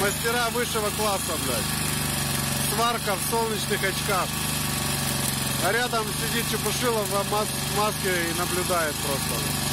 Мастера высшего класса, блядь. Сварка в солнечных очках. А рядом сидит Чепушилов в мас- маске и наблюдает просто.